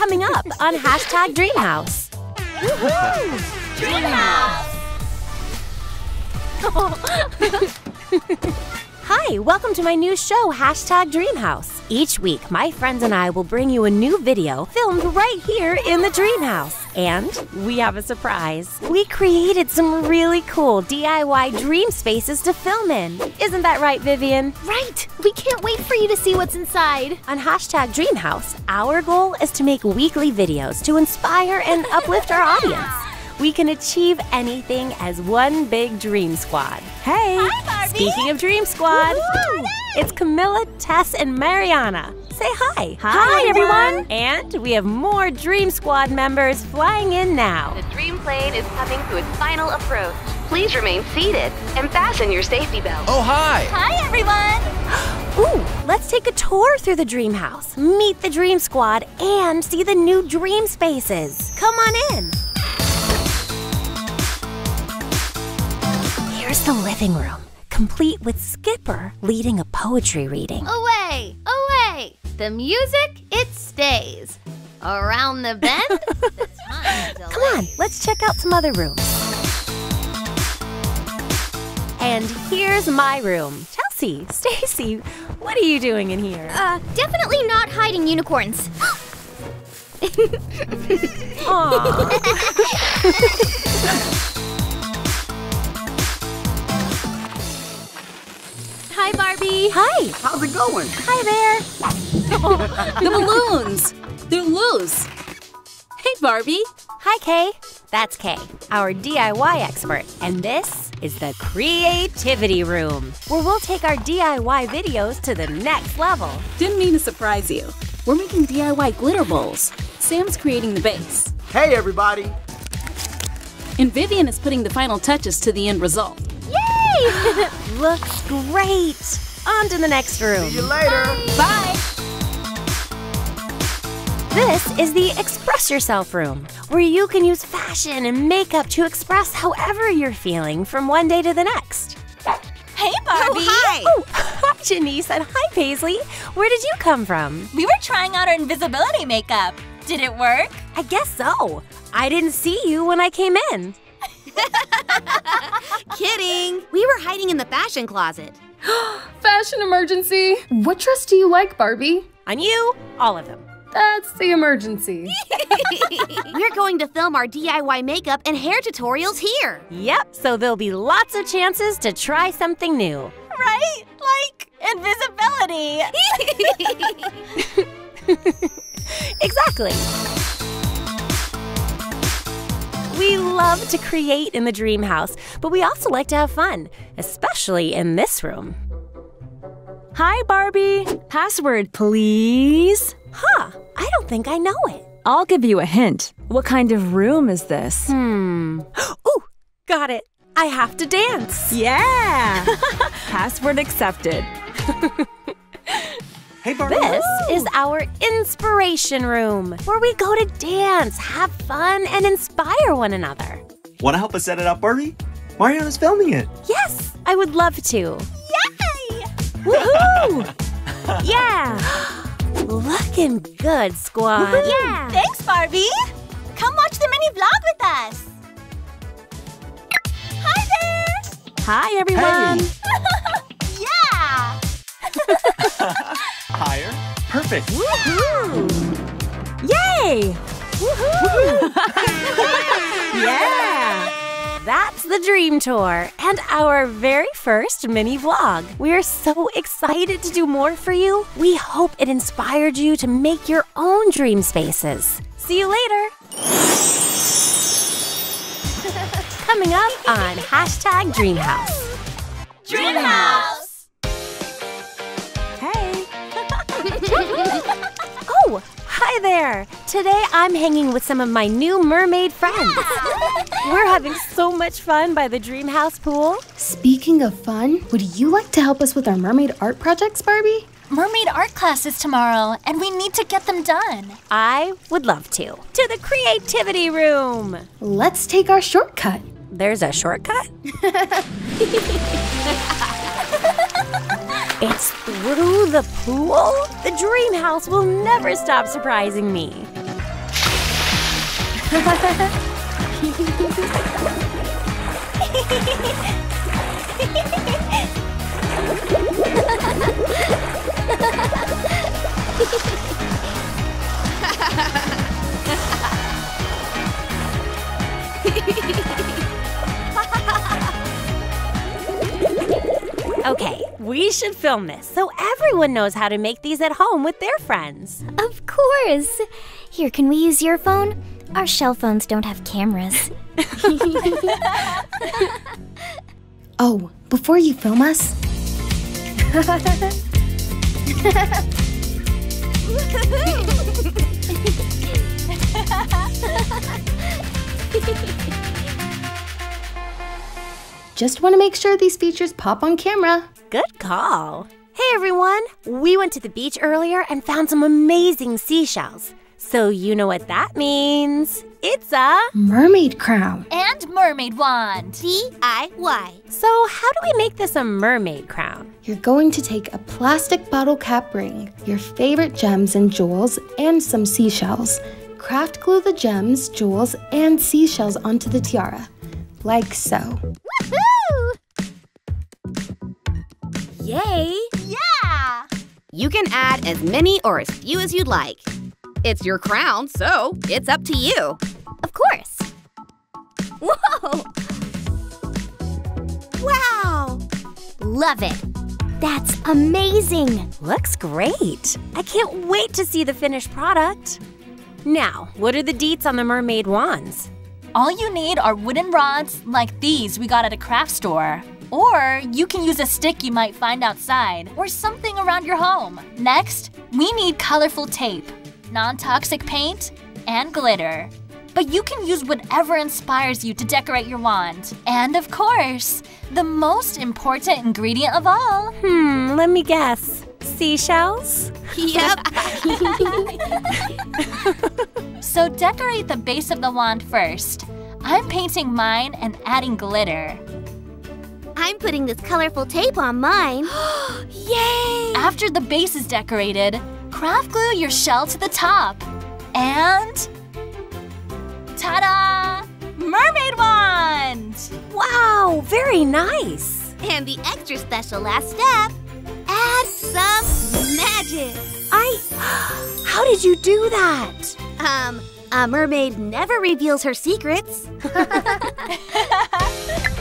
Coming up on hashtag Dreamhouse. Hi, welcome to my new show, Hashtag Dreamhouse. Each week, my friends and I will bring you a new video filmed right here in the Dreamhouse. And we have a surprise. We created some really cool DIY dream spaces to film in. Isn't that right, Vivian? Right! We can't wait for you to see what's inside. On hashtag Dreamhouse, our goal is to make weekly videos to inspire and uplift our audience. We can achieve anything as one big dream squad. Hey! Speaking of Dream Squad, it's Camilla, Tess, and Mariana. Say hi. Hi, everyone. And we have more Dream Squad members flying in now. The dream plane is coming to its final approach. Please remain seated and fasten your safety belt. Oh, hi! Hi, everyone! Ooh, let's take a tour through the Dream House, meet the Dream Squad, and see the new dream spaces. Come on in. Here's the living room, complete with Skipper leading a poetry reading. Away! Away! The music, it stays. Around the bend, the. Come on, let's check out some other rooms. And here's my room. Chelsea, Stacie, what are you doing in here? Uh, definitely not hiding unicorns. Aw. Hi, Barbie. Hi. How's it going? Hi there. The balloons! They're loose! Hey, Barbie! Hi, Kay. That's Kay, our DIY expert. And this is the Creativity Room, where we'll take our DIY videos to the next level. Didn't mean to surprise you. We're making DIY glitter bowls. Sam's creating the base. Hey, everybody. And Vivian is putting the final touches to the end result. Yay! Looks great. On to the next room. See you later. Bye! This is the Express Yourself room, where you can use fashion and makeup to express however you're feeling from one day to the next. Hey, oh, Barbie! Oh, hi! Oh, hi, Janice, and hi, Paisley. Where did you come from? We were trying out our invisibility makeup. Did it work? I guess so. I didn't see you when I came in. Kidding! We were hiding in the fashion closet. Fashion emergency! What dress do you like, Barbie? On you, all of them. That's the emergency. We're going to film our DIY makeup and hair tutorials here. Yep, so there'll be lots of chances to try something new. Right? Like invisibility. Exactly. We love to create in the dream house, but we also like to have fun, especially in this room. Hi, Barbie. Password, please. Huh, I don't think I know it. I'll give you a hint. What kind of room is this? Hmm. Ooh, got it. I have to dance. Yeah! Password accepted. Hey, Barbie. This is our inspiration room, where we go to dance, have fun, and inspire one another. Want to help us set it up, Barbie? Mariana's filming it. Yes, I would love to. Yay! Woohoo! yeah! Looking good, squad. Yeah. Thanks, Barbie. Come watch the mini vlog with us. Hi there. Hi, everyone. Yeah. Higher. Perfect. Yay! Yeah! That's the Dream Tour and our very first mini vlog. We're so excited to do more for you. We hope it inspired you to make your own dream spaces. See you later. Coming up on hashtag Dreamhouse. Dreamhouse. There. Today I'm hanging with some of my new mermaid friends. We're having so much fun by the Dreamhouse pool. Speaking of fun, would you like to help us with our mermaid art projects, Barbie? Mermaid art classes tomorrow, and we need to get them done. I would love to. To the creativity room. Let's take our shortcut. There's a shortcut? It's through the pool? The dream house will never stop surprising me. we should film this so everyone knows how to make these at home with their friends. Of course. Here, can we use your phone? Our shell phones don't have cameras. Oh, before you film us, just want to make sure these features pop on camera. Good call. Hey everyone, we went to the beach earlier and found some amazing seashells. So you know what that means. It's a. Mermaid crown. And mermaid wand. DIY. So, how do we make this a mermaid crown? You're going to take a plastic bottle cap ring, your favorite gems and jewels, and some seashells. Craft glue the gems, jewels, and seashells onto the tiara, like so. Yay! Yeah! You can add as many or as few as you'd like. It's your crown, so it's up to you. Of course. Whoa! Wow! Love it. That's amazing. Looks great. I can't wait to see the finished product. Now, what are the deets on the mermaid wands? All you need are wooden rods like these we got at a craft store. Or you can use a stick you might find outside, or something around your home. Next, we need colorful tape, non toxic paint, and glitter. But you can use whatever inspires you to decorate your wand. And of course, the most important ingredient of all Hmm, let me guess. Seashells? Yep. So decorate the base of the wand first. I'm painting mine and adding glitter. I'm putting this colorful tape on mine. Yay! After the base is decorated, craft glue your shell to the top. And ta-da! Mermaid wand! Wow, very nice. And the extra special last step add some magic. I. How did you do that? Um, a mermaid never reveals her secrets.